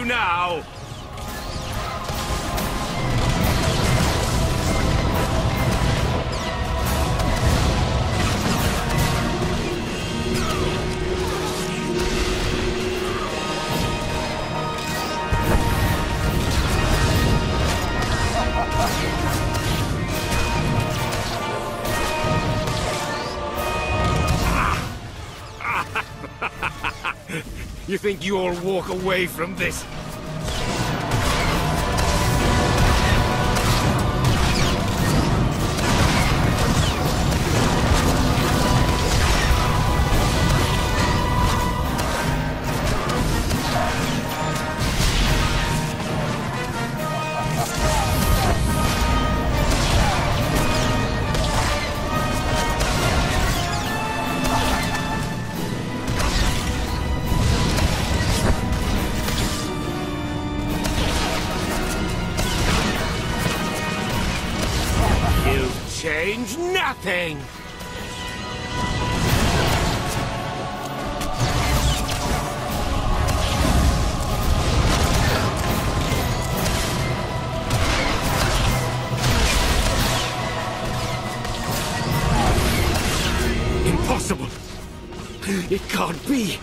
you now! You think you'll walk away from this? You've nothing! Impossible! It can't be!